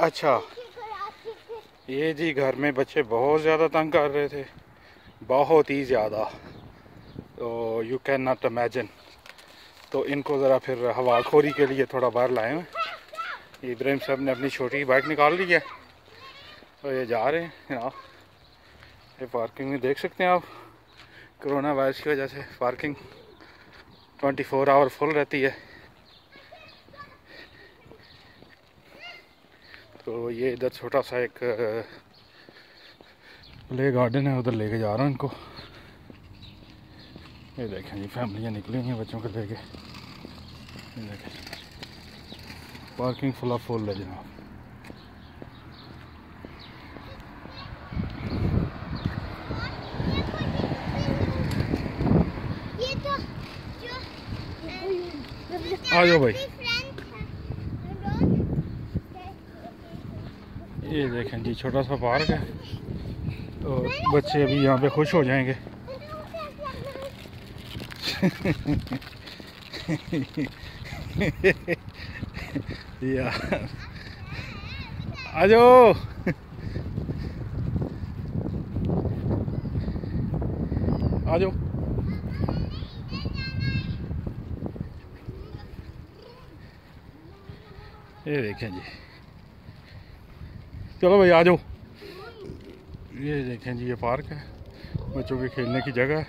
अच्छा। ये जी घर में बच्चे बहुत ज़्यादा तंग कर रहे थे। बहुत ही ज़्यादा। तो यू कैन नॉट इमेजिन तो इनको ज़रा फिर हवा खोरी के लिए थोड़ा बाहर लाए हैं। इब्राहिम साहब ने अपनी छोटी बाइक निकाल ली है। और ये जा रहे हैं। जनाब ये पार्किंग में देख सकते हैं आप। कोरोना वायरस की वजह से पार्किंग 24 फोर आवर फुल रहती है। तो ये इधर छोटा सा एक प्ले गार्डन है उधर लेके जा रहा हूँ इनको। ये देखें जी फैमिलियाँ निकली हुई हैं बच्चों को लेके। देखें। पार्किंग फुल फुल है जनाब। आ जाओ भाई। ये देखें जी, छोटा सा पार्क है। तो बच्चे अभी यहाँ पे खुश हो जाएँगे। यार आ जाओ आ जाओ ये देखें जी। चलो भाई आ जाओ। ये देखें जी, ये पार्क है। बच्चों के खेलने की जगह है।